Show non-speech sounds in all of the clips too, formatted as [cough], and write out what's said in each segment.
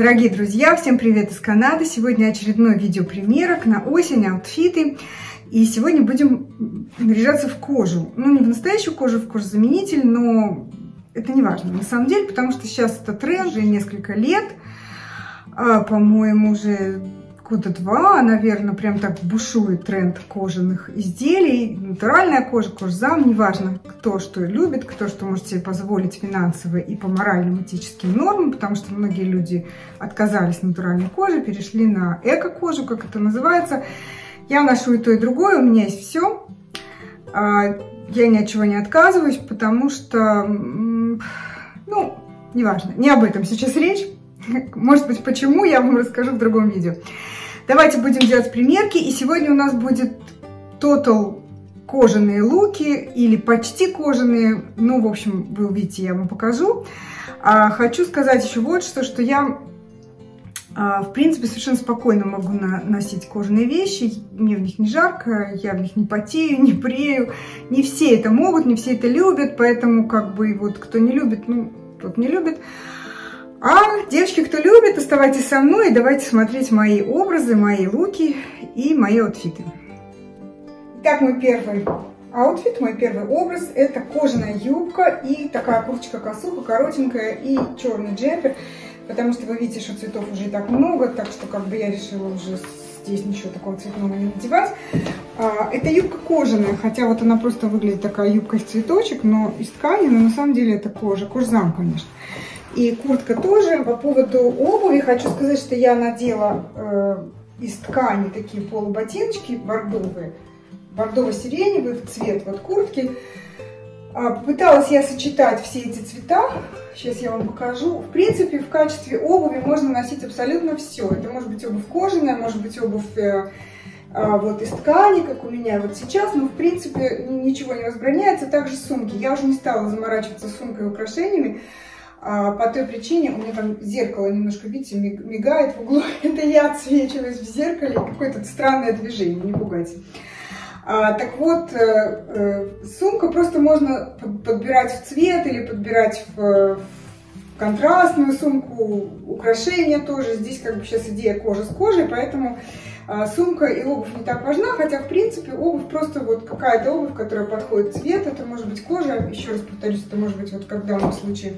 Дорогие друзья, всем привет из Канады! Сегодня очередной видео примерок на осень, аутфиты. И сегодня будем наряжаться в кожу. Ну, не в настоящую кожу, в кожезаменитель, но это не важно на самом деле, потому что сейчас это тренд уже несколько лет. А, По-моему, уже года два, наверное, прям так бушует тренд кожаных изделий. Натуральная кожа, кожзам, неважно, кто что любит, кто что может себе позволить финансово и по моральным этическим нормам, потому что многие люди отказались от натуральной кожи, перешли на эко-кожу, как это называется. Я ношу и то, и другое, у меня есть все. А, я ни от чего не отказываюсь, потому что, ну, неважно, не об этом сейчас речь. Может быть, почему, я вам расскажу в другом видео. Давайте будем делать примерки. И сегодня у нас будет тотал кожаные луки или почти кожаные. Ну, в общем, вы увидите, я вам покажу. А, хочу сказать еще вот что, что я, а, в принципе, совершенно спокойно могу носить кожаные вещи. Мне в них не жарко, я в них не потею, [laughs] не прею. Не все это могут, не все это любят, поэтому как бы вот кто не любит, ну, тот не любит. А девочки, кто любит, оставайтесь со мной и давайте смотреть мои образы, мои луки и мои аутфиты. Итак, мой первый аутфит, мой первый образ, это кожаная юбка и такая курточка-косуха, коротенькая и черный джемпер, потому что вы видите, что цветов уже и так много, так что как бы я решила уже здесь ничего такого цветного не надевать. А, это юбка кожаная, хотя вот она просто выглядит такая юбка из цветочек, но из ткани, но на самом деле это кожа, кожзам, конечно. И куртка тоже. По поводу обуви хочу сказать, что я надела э, из ткани такие полуботиночки бордовые. Бордово-сиреневый цвет вот куртки. А, попыталась я сочетать все эти цвета. Сейчас я вам покажу. В принципе, в качестве обуви можно носить абсолютно все. Это может быть обувь кожаная, может быть обувь э, а, вот из ткани, как у меня вот сейчас, но в принципе ничего не возбраняется. Также сумки. Я уже не стала заморачиваться сумкой и украшениями. А, по той причине, у меня там зеркало немножко, видите, мигает в углу. [laughs] Это я отсвечиваюсь в зеркале, какое-то странное движение, не пугайте. А, так вот, э, э, сумка просто можно подбирать в цвет или подбирать в, в контрастную сумку, украшения тоже. Здесь как бы сейчас идея кожа с кожей, поэтому сумка и обувь не так важна, хотя в принципе обувь просто вот какая-то обувь, которая подходит цвет, это может быть кожа, еще раз повторюсь, это может быть вот как в данном случае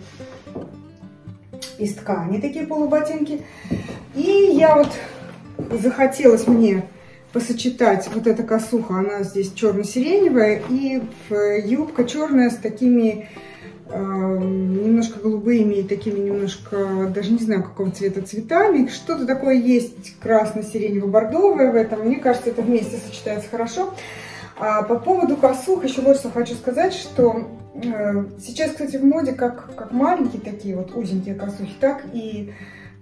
из ткани такие полуботинки. И я вот захотелось мне посочетать вот эта косуха, она здесь черно-сиреневая, и юбка черная с такими э, немножко голубыми и такими немножко, даже не знаю какого цвета цветами. Что-то такое есть красно-сиренево-бордовое в этом. Мне кажется, это вместе сочетается хорошо. А по поводу косух еще вот что хочу сказать, что э, сейчас, кстати, в моде как, как маленькие такие вот узенькие косухи, так и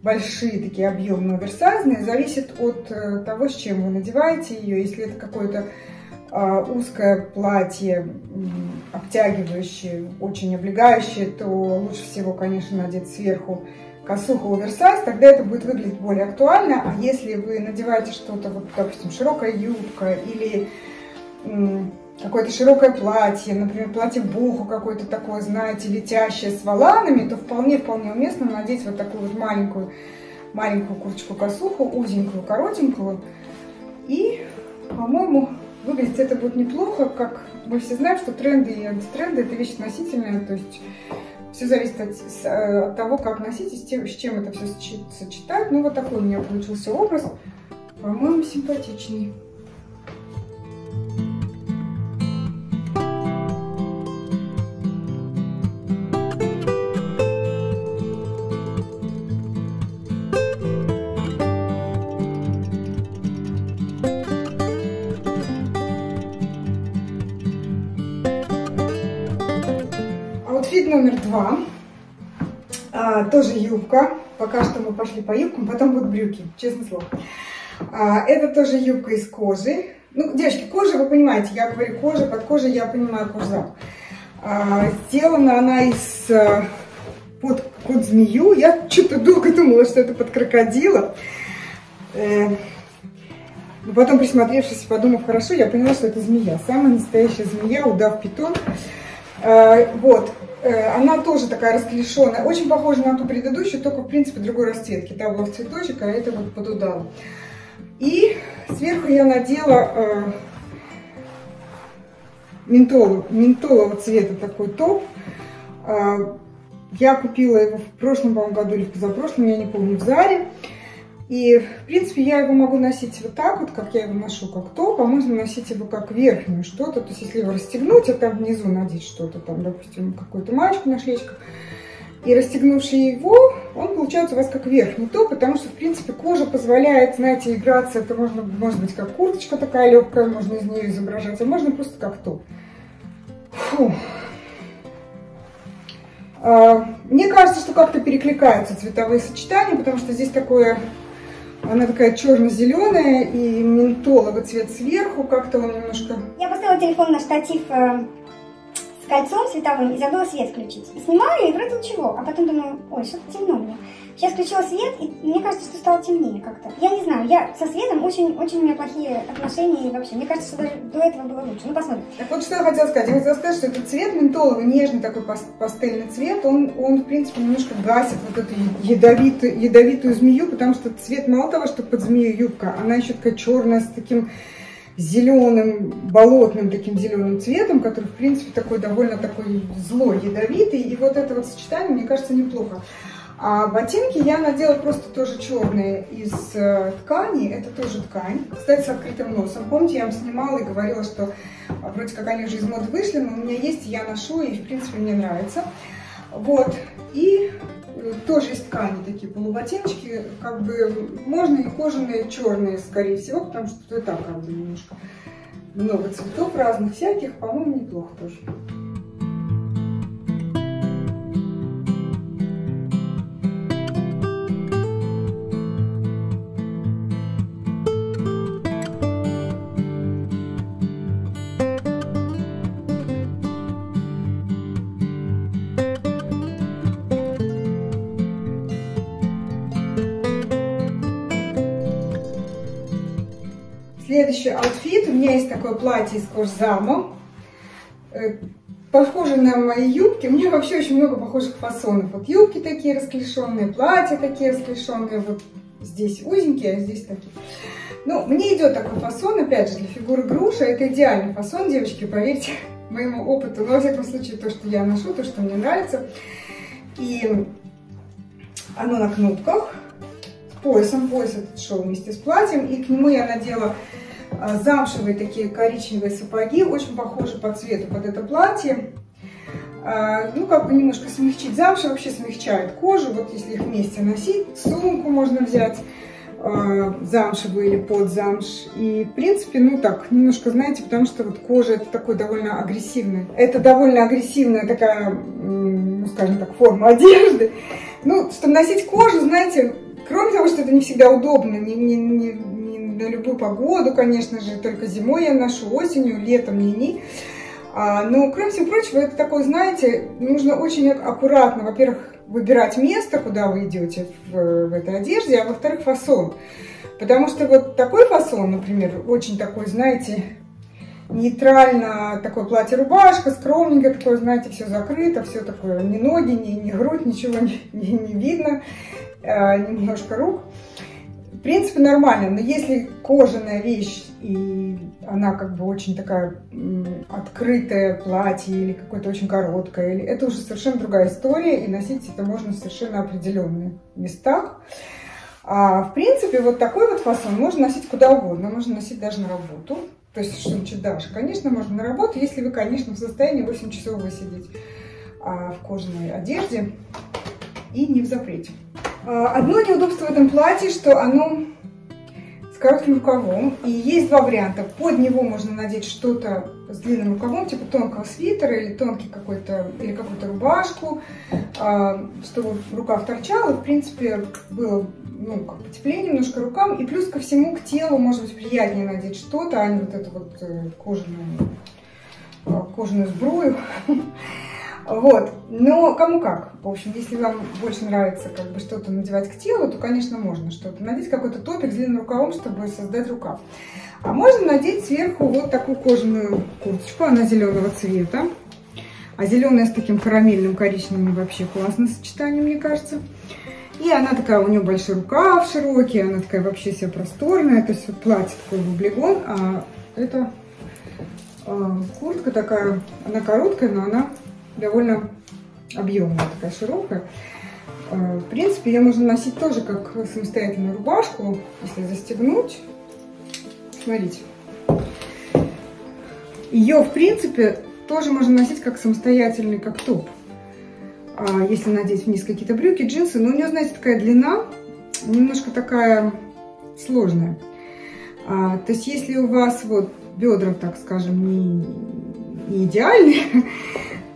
большие такие объемные оверсайзные, зависит от э, того, с чем вы надеваете ее. Если это какое-то узкое платье, обтягивающее, очень облегающее, то лучше всего, конечно, надеть сверху косуху оверсайз, тогда это будет выглядеть более актуально. А если вы надеваете что-то, вот, допустим, широкая юбка или какое-то широкое платье, например, платье буху какое-то такое, знаете, летящее с воланами, то вполне-вполне уместно надеть вот такую вот маленькую, маленькую курточку-косуху, узенькую, коротенькую. И, по-моему, выглядеть это будет неплохо, как мы все знаем, что тренды и антитренды – это вещь относительная, то есть все зависит от, от того, как носить и с, тем, с чем это все сочетать. Ну, вот такой у меня получился образ, по-моему, симпатичный. Тоже юбка. Пока что мы пошли по юбкам, потом будут брюки, честное слово. А, это тоже юбка из кожи. Ну, девочки, кожа, вы понимаете, я говорю кожа, под кожей я понимаю кожзам. А, сделана она из а, под, под змею. Я что-то долго думала, что это под крокодила. Э, но потом, присмотревшись, подумав хорошо, я поняла, что это змея. Самая настоящая змея, удав питон. Э, вот. Э, она тоже такая расклешенная, очень похожа на ту предыдущую, только в принципе другой расцветки. Та была в цветочек, а это вот под удал. И сверху я надела э, ментол, ментолового цвета такой топ. Э, я купила его в прошлом, году или в позапрошлом, я не помню, в Заре. И, в принципе, я его могу носить вот так вот, как я его ношу, как топ, а можно носить его как верхнюю что-то. То есть, если его расстегнуть, а там внизу надеть что-то, там, допустим, какую-то маечку на шлечках, и расстегнувши его, он получается у вас как верхний топ, потому что, в принципе, кожа позволяет, знаете, играться. Это можно, может быть, как курточка такая легкая, можно из нее изображать, а можно просто как топ. Фу. А, мне кажется, что как-то перекликаются цветовые сочетания, потому что здесь такое она такая черно-зеленая и ментоловый цвет сверху, как-то он немножко... Я поставила телефон на штатив э, кольцом световым и забыла свет включить. Снимаю и вроде ничего, а потом думаю, ой, что-то темно мне. Сейчас включила свет, и мне кажется, что стало темнее как-то. Я не знаю, я со светом очень, очень у меня плохие отношения и вообще. Мне кажется, что даже до этого было лучше. Ну, посмотрим. Так вот, что я хотела сказать. Я хотела сказать, что этот цвет ментоловый, нежный такой пастельный цвет, он, он в принципе, немножко гасит вот эту ядовитую, ядовитую змею, потому что цвет мало того, что под змею юбка, она еще такая черная с таким зеленым, болотным таким зеленым цветом, который, в принципе, такой довольно такой злой, ядовитый. И вот это вот сочетание, мне кажется, неплохо. А ботинки я надела просто тоже черные из э, ткани. Это тоже ткань. Кстати, с открытым носом. Помните, я вам снимала и говорила, что а, вроде как они уже из моды вышли, но у меня есть, я ношу, и в принципе мне нравится. Вот. И э, тоже из ткани такие полуботиночки. Как бы можно и кожаные черные, скорее всего, потому что это так как бы немножко много цветов разных всяких. По-моему, неплохо тоже. Следующий аутфит. У меня есть такое платье из кожзама. Э, похоже на мои юбки. У меня вообще очень много похожих фасонов. Вот юбки такие расклешенные, платья такие расклешенные. Вот здесь узенькие, а здесь такие. Ну, мне идет такой фасон, опять же, для фигуры груша. Это идеальный фасон, девочки, поверьте [laughs] моему опыту. Но, во всяком случае, то, что я ношу, то, что мне нравится. И оно на кнопках поясом. Пояс этот шел вместе с платьем. И к нему я надела замшевые такие коричневые сапоги. Очень похожи по цвету под это платье. А, ну, как бы немножко смягчить. Замша вообще смягчает кожу. Вот если их вместе носить, сумку можно взять а, замшевую или под замш. И, в принципе, ну так, немножко, знаете, потому что вот кожа это такой довольно агрессивный. Это довольно агрессивная такая, ну, скажем так, форма [laughs] одежды. Ну, чтобы носить кожу, знаете, Кроме того, что это не всегда удобно, не, не, не на любую погоду, конечно же, только зимой я ношу, осенью, летом не-не. А, но, кроме всего прочего, это такое, знаете, нужно очень аккуратно, во-первых, выбирать место, куда вы идете в, в этой одежде, а во-вторых, фасон. Потому что вот такой фасон, например, очень такой, знаете, нейтрально такое платье-рубашка, скромненькое такое, знаете, все закрыто, все такое, ни ноги, ни, ни грудь, ничего не, [laughs] не, не видно. Э, немножко рук. В принципе, нормально, но если кожаная вещь, и она как бы очень такая открытое платье или какое-то очень короткое, или это уже совершенно другая история, и носить это можно в совершенно определенных местах. А в принципе, вот такой вот фасон можно носить куда угодно, можно носить даже на работу. То есть что-нибудь даже, конечно, можно на работу, если вы, конечно, в состоянии 8 часов высидеть а, в кожаной одежде и не в запрете. А, одно неудобство в этом платье, что оно с коротким рукавом. И есть два варианта. Под него можно надеть что-то с длинным рукавом, типа тонкого свитера или тонкий какой-то, или какую-то рубашку, а, чтобы рукав торчал. И, в принципе, было ну, как потеплее немножко рукам. И плюс ко всему к телу, может быть, приятнее надеть что-то, а не вот эту вот э, кожаную, а, кожаную сбрую. [laughs] Вот. Но кому как. В общем, если вам больше нравится как бы что-то надевать к телу, то, конечно, можно что-то надеть, какой-то топик с длинным рукавом, чтобы создать рукав. А можно надеть сверху вот такую кожаную курточку, она зеленого цвета. А зеленая с таким карамельным коричневым вообще классное сочетание, мне кажется. И она такая, у нее большой рукав широкий, она такая вообще вся просторная. То есть вот платье такое в облегон, а это э, куртка такая, она короткая, но она довольно объемная, такая широкая. Э, в принципе, ее можно носить тоже как самостоятельную рубашку, если застегнуть. Смотрите. Ее, в принципе, тоже можно носить как самостоятельный, как топ. А, если надеть вниз какие-то брюки, джинсы. Но у нее, знаете, такая длина, немножко такая сложная. А, то есть, если у вас вот бедра, так скажем, не, не идеальные, [laughs]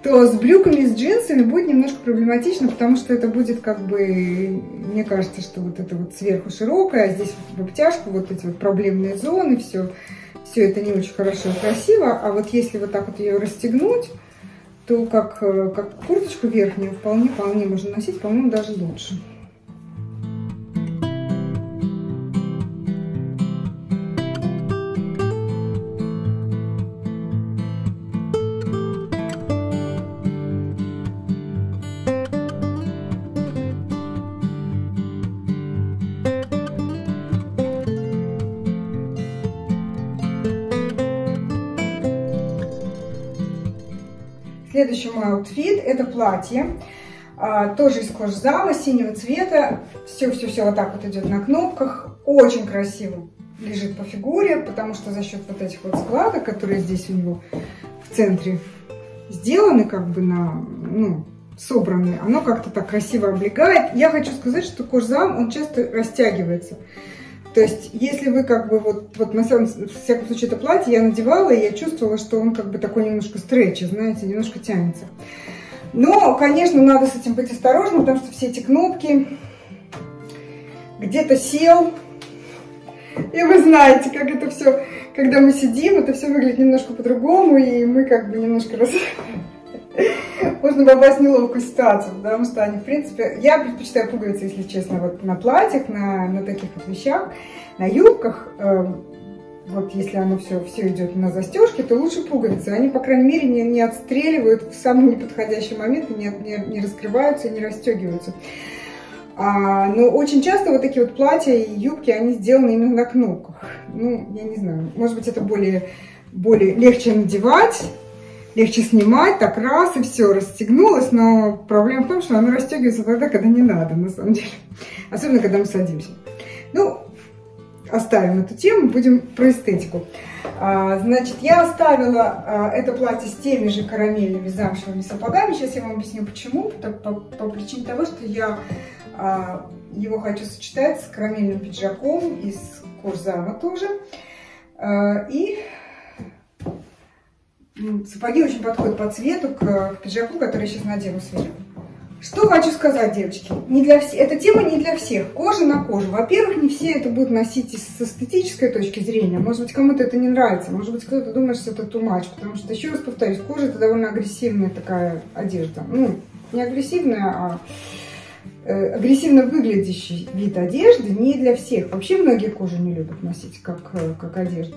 то с брюками, с джинсами будет немножко проблематично, потому что это будет как бы, мне кажется, что вот это вот сверху широкое, а здесь в обтяжку вот эти вот проблемные зоны, все, все это не очень хорошо и красиво. А вот если вот так вот ее расстегнуть, то как, э, как курточку верхнюю вполне, вполне можно носить, по-моему, даже лучше. Следующий мой аутфит это платье. А, тоже из кожзама синего цвета. Все-все-все вот так вот идет на кнопках. Очень красиво лежит по фигуре, потому что за счет вот этих вот складок, которые здесь у него в центре сделаны, как бы на, ну, собраны, оно как-то так красиво облегает. Я хочу сказать, что кожзам, он часто растягивается. То есть, если вы как бы вот, вот на самом, всяком случае это платье я надевала, и я чувствовала, что он как бы такой немножко stretchy, знаете, немножко тянется. Но, конечно, надо с этим быть осторожным, потому что все эти кнопки где-то сел, и вы знаете, как это все, когда мы сидим, это все выглядит немножко по-другому, и мы как бы немножко раз [laughs] можно попасть в неловкую ситуацию, потому что они, в принципе, я предпочитаю пуговицы, если честно, вот на платьях, на, на таких вот вещах, на юбках, э, вот если оно все, все идет на застежке, то лучше пуговицы. Они, по крайней мере, не, не отстреливают в самый неподходящий момент, не, не, не раскрываются, не расстегиваются. А, но очень часто вот такие вот платья и юбки, они сделаны именно на кнопках. Ну, я не знаю, может быть, это более, более легче надевать, легче снимать, так раз и все, расстегнулось, но проблема в том, что оно расстегивается тогда, когда не надо, на самом деле, [laughs] особенно когда мы садимся. Ну, оставим эту тему, будем про эстетику. А, значит, я оставила а, это платье с теми же карамельными замшевыми сапогами, сейчас я вам объясню почему, по, по, по причине того, что я а, его хочу сочетать с карамельным пиджаком из курзама тоже, а, и Сапоги очень подходят по цвету к, к пиджаку, который я сейчас надену сверху. Что хочу сказать, девочки, не для вс... эта тема не для всех. Кожа на кожу. Во-первых, не все это будут носить с эстетической точки зрения. Может быть, кому-то это не нравится. Может быть, кто-то думает, что это тумач. Потому что, еще раз повторюсь, кожа это довольно агрессивная такая одежда. Ну, не агрессивная, а э, агрессивно выглядящий вид одежды не для всех. Вообще многие кожу не любят носить как, э, как одежду.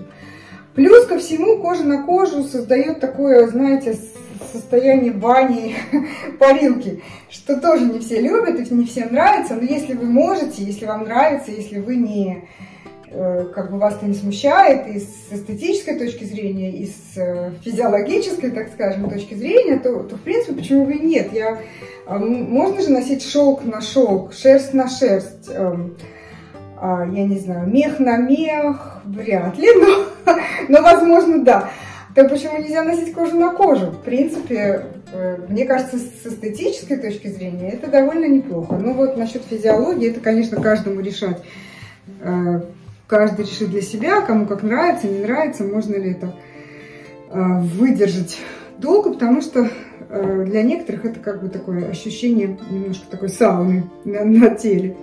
Плюс ко всему кожа на кожу создает такое, знаете, состояние бани, [laughs] парилки, что тоже не все любят и не всем нравится, но если вы можете, если вам нравится, если вы не, э, как бы вас это не смущает и с эстетической точки зрения, и с э, физиологической, так скажем, точки зрения, то, то в принципе, почему бы и нет? Я, а, можно же носить шелк на шелк, шерсть на шерсть, эм, я не знаю, мех на мех, вряд ли, но, [laughs] но возможно, да. Так почему нельзя носить кожу на кожу? В принципе, э, мне кажется, с эстетической точки зрения это довольно неплохо. Ну вот насчет физиологии, это, конечно, каждому решать. Э, каждый решит для себя, кому как нравится, не нравится, можно ли это э, выдержать долго, потому что для некоторых это как бы такое ощущение немножко такой сауны на, на теле.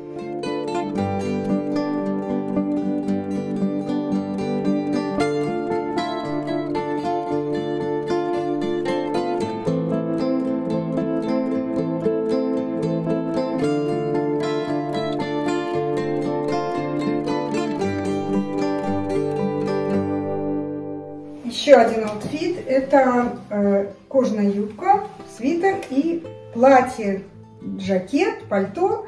Платье, жакет, пальто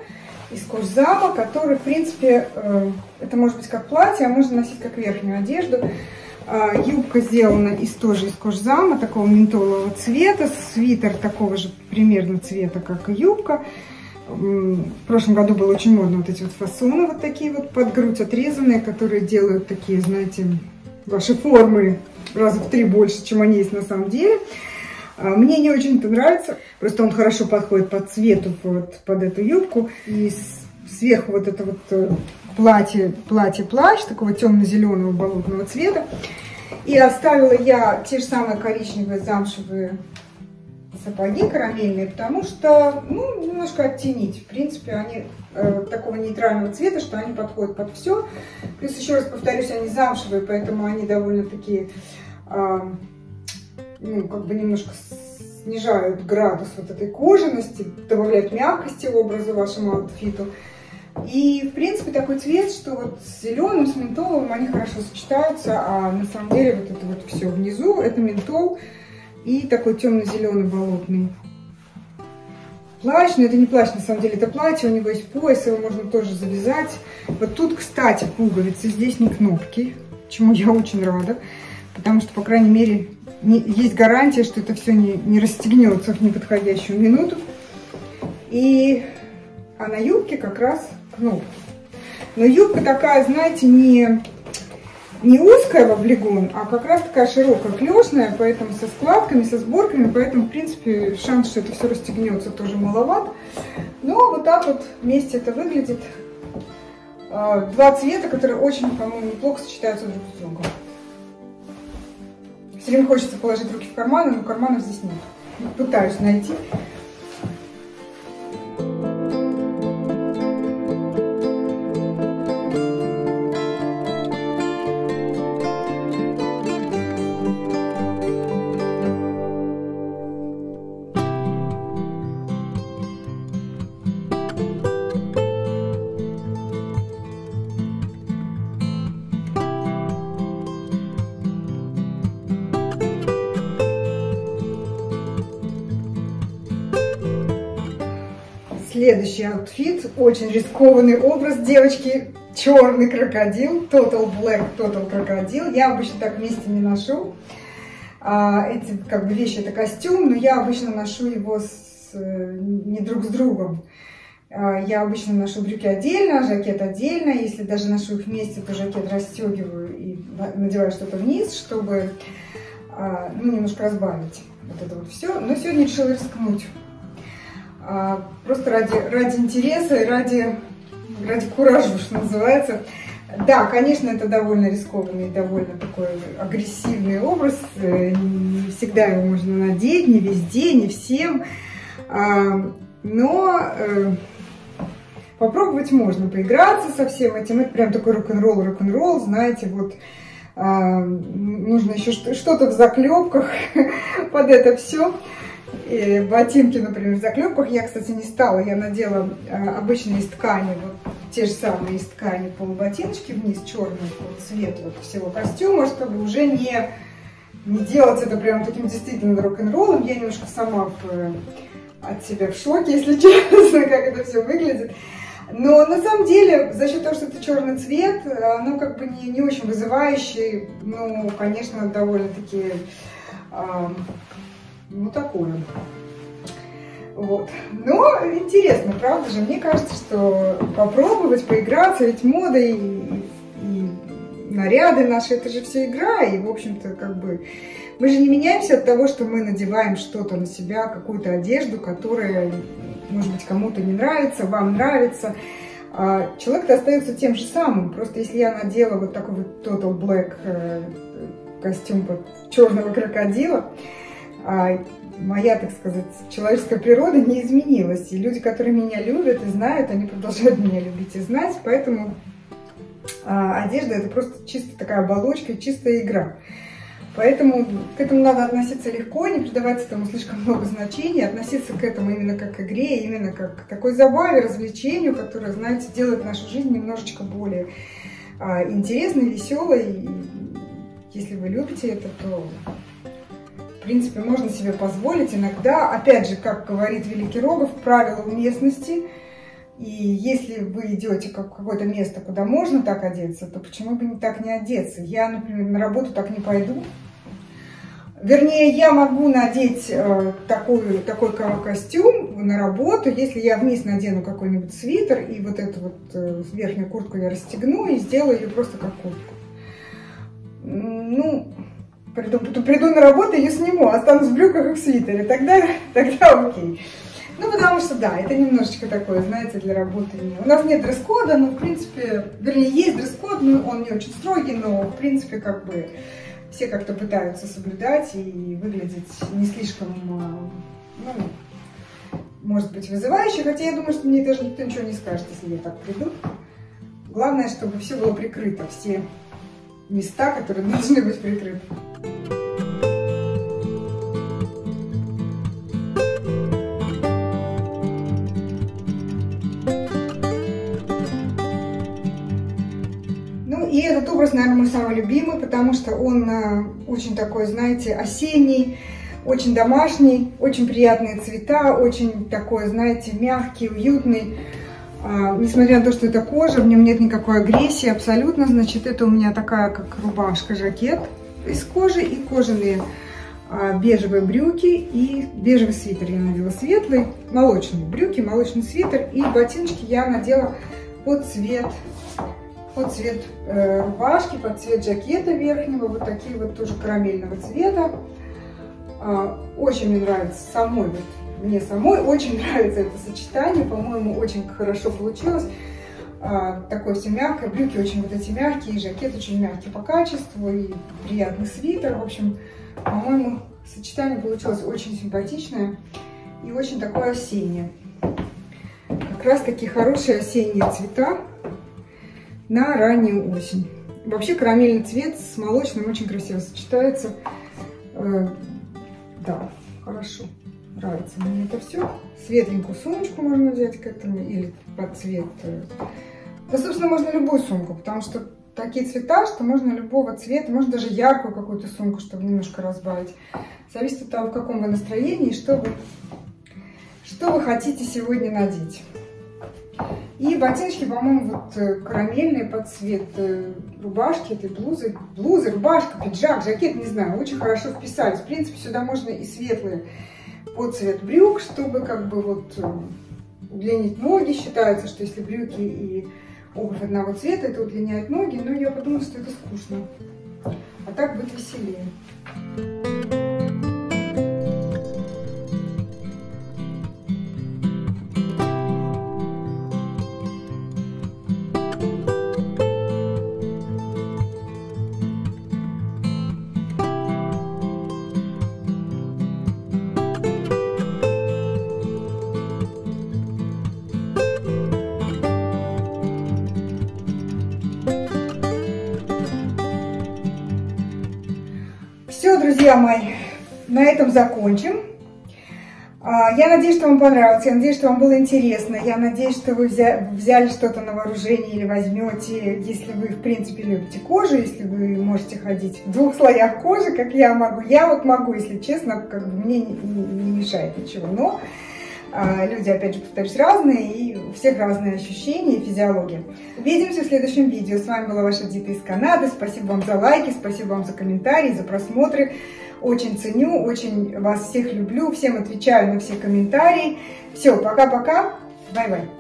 из кожзама, который, в принципе, э, это может быть как платье, а можно носить как верхнюю одежду. А, юбка сделана из тоже из кожзама, такого ментолового цвета, свитер такого же примерно цвета, как и юбка. В прошлом году было очень модно вот эти вот фасоны, вот такие вот под грудь отрезанные, которые делают такие, знаете, ваши формы раза в три больше, чем они есть на самом деле. А, мне не очень это нравится, просто он хорошо подходит по цвету вот под эту юбку. И сверху вот это вот э, платье, платье-плащ такого темно-зеленого болотного цвета. И оставила я те же самые коричневые замшевые сапоги карамельные, потому что, ну, немножко оттенить. В принципе, они э, такого нейтрального цвета, что они подходят под все. Плюс, еще раз повторюсь, они замшевые, поэтому они довольно такие, э, ну, как бы немножко снижают градус вот этой кожаности, добавляют мягкости образу вашему аутфиту. И, в принципе, такой цвет, что вот с зеленым, с ментоловым они хорошо сочетаются, а на самом деле вот это вот все внизу, это ментол и такой темно-зеленый болотный плащ. Но это не плащ, на самом деле, это платье, у него есть пояс, его можно тоже завязать. Вот тут, кстати, пуговицы, здесь не кнопки, чему я очень рада, потому что, по крайней мере, не, есть гарантия, что это все не, не расстегнется в неподходящую минуту. И а на юбке как раз кнопки. Но юбка такая, знаете, не, не узкая в облегон, а как раз такая широкая, клешная, поэтому со складками, со сборками, поэтому, в принципе, шанс, что это все расстегнется, тоже маловат. Но вот так вот вместе это выглядит. А, два цвета, которые очень, по-моему, неплохо сочетаются друг с другом. Все время хочется положить руки в карманы, но карманов здесь нет. Пытаюсь найти. Следующий аутфит, очень рискованный образ девочки, черный крокодил, total black, total крокодил. Я обычно так вместе не ношу. А, эти как бы вещи это костюм, но я обычно ношу его с, не друг с другом. А, я обычно ношу брюки отдельно, жакет отдельно. Если даже ношу их вместе, то жакет расстегиваю и надеваю что-то вниз, чтобы а, ну, немножко разбавить вот это вот все. Но сегодня решила рискнуть. А, просто ради, ради интереса и ради, ради куража, что называется. Да, конечно, это довольно рискованный, довольно такой агрессивный образ. Э, не всегда его можно надеть, не везде, не всем. А, но э, попробовать можно, поиграться со всем этим. Это прям такой рок-н-ролл, рок-н-ролл, знаете, вот а, нужно еще что-то в заклепках [laughs] под это все. И ботинки, например, в заклепках я, кстати, не стала. Я надела а, обычные из ткани, вот те же самые из ткани полуботиночки вниз, черный цвет вот, всего костюма, чтобы уже не, не делать это прям таким действительно рок-н-роллом. Я немножко сама в, от себя в шоке, [laughs] если честно, как это все выглядит. Но на самом деле, за счет того, что это черный цвет, оно как бы не, не очень вызывающий, ну, конечно, довольно-таки э, ну, такое. Вот. Но интересно, правда же? Мне кажется, что попробовать, поиграться, ведь мода и, и наряды наши, это же все игра, и, в общем-то, как бы... Мы же не меняемся от того, что мы надеваем что-то на себя, какую-то одежду, которая, может быть, кому-то не нравится, вам нравится. А человек-то остается тем же самым. Просто если я надела вот такой вот Total Black э, костюм черного крокодила, а моя, так сказать, человеческая природа не изменилась. И люди, которые меня любят и знают, они продолжают меня любить и знать. Поэтому а, одежда это просто чисто такая оболочка, чистая игра. Поэтому к этому надо относиться легко, не придавать этому слишком много значения, относиться к этому именно как к игре, именно как к такой забаве, развлечению, которое, знаете, делает нашу жизнь немножечко более а, интересной, веселой. И если вы любите это, то принципе, можно себе позволить иногда, опять же, как говорит Великий Рогов, правила уместности. И если вы идете в какое-то место, куда можно так одеться, то почему бы не так не одеться? Я, например, на работу так не пойду. Вернее, я могу надеть э, такой, такой костюм на работу, если я вниз надену какой-нибудь свитер, и вот эту вот э, верхнюю куртку я расстегну и сделаю ее просто как куртку. Ну, приду, приду на работу, ее сниму, останусь в брюках и в свитере, тогда, [laughs] тогда окей. Ну, потому что, да, это немножечко такое, знаете, для работы. У нас нет дресс-кода, но, в принципе, вернее, есть дресс-код, но он не очень строгий, но, в принципе, как бы все как-то пытаются соблюдать и выглядеть не слишком, а, ну, может быть, вызывающе, хотя я думаю, что мне даже никто ничего не скажет, если я так приду. Главное, чтобы все было прикрыто, все места, которые [laughs] должны быть прикрыты. И этот образ, наверное, мой самый любимый, потому что он э, очень такой, знаете, осенний, очень домашний, очень приятные цвета, очень такой, знаете, мягкий, уютный. А, несмотря на то, что это кожа, в нем нет никакой агрессии абсолютно. Значит, это у меня такая, как рубашка, жакет из кожи и кожаные а, бежевые брюки и бежевый свитер. Я надела светлый, молочные брюки, молочный свитер и ботиночки я надела под цвет под цвет э, рубашки, под цвет жакета верхнего, вот такие вот тоже карамельного цвета. А, очень мне нравится самой, вот, мне самой очень [laughs] нравится это сочетание, по-моему, очень хорошо получилось. А, такое все мягкое, брюки очень вот эти мягкие, жакет очень мягкий по качеству и приятный свитер. В общем, по-моему, сочетание получилось очень симпатичное и очень такое осеннее. Как раз таки хорошие осенние цвета на раннюю осень. Вообще карамельный цвет с молочным очень красиво сочетается. Э, да, хорошо. Нравится мне это все. Светленькую сумочку можно взять к этому или под цвет. Э. Да, собственно, можно любую сумку, потому что такие цвета, что можно любого цвета, можно даже яркую какую-то сумку, чтобы немножко разбавить. Зависит от того, в каком вы настроении, что вы, что вы хотите сегодня надеть. И ботиночки, по-моему, вот э, карамельные под цвет э, рубашки этой блузы. Блузы, рубашка, пиджак, жакет, не знаю, очень хорошо вписались. В принципе, сюда можно и светлые под цвет брюк, чтобы как бы вот э, удлинить ноги. Считается, что если брюки и обувь одного цвета, это удлиняет ноги. Но я подумала, что это скучно. А так будет веселее. Друзья мои, на этом закончим. А, я надеюсь, что вам понравилось, я надеюсь, что вам было интересно, я надеюсь, что вы взяли что-то на вооружение или возьмете, если вы, в принципе, любите кожу, если вы можете ходить в двух слоях кожи, как я могу. Я вот могу, если честно, как бы мне не, мешает ничего, но люди, опять же, повторюсь, разные, и у всех разные ощущения и физиология. Увидимся в следующем видео. С вами была ваша Дита из Канады. Спасибо вам за лайки, спасибо вам за комментарии, за просмотры. Очень ценю, очень вас всех люблю, всем отвечаю на все комментарии. Все, пока-пока. Bye-bye.